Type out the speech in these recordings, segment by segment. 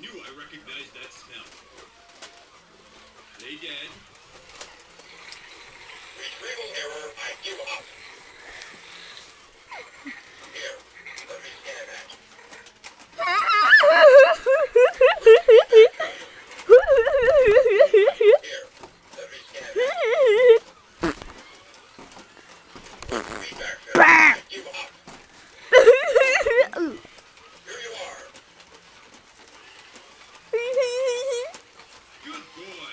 Knew I recognized that smell. They dead. Retrieval error, I give up. Here, let me scan that. Here, let me scan that. Feedback failure, I give up. Here you are. Good boy.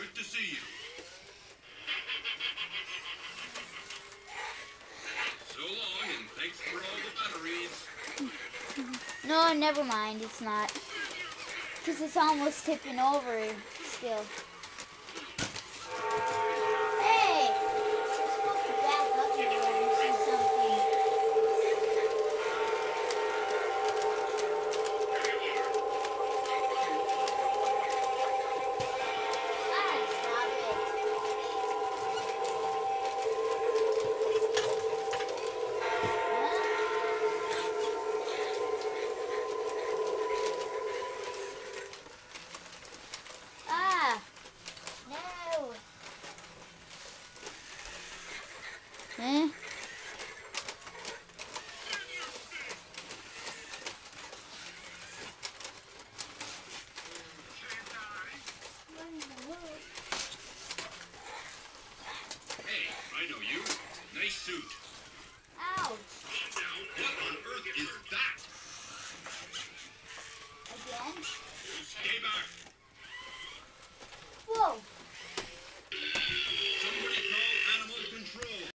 Good to see you. So long, and thanks for all the batteries. No, never mind. It's not. Because it's almost tipping over still.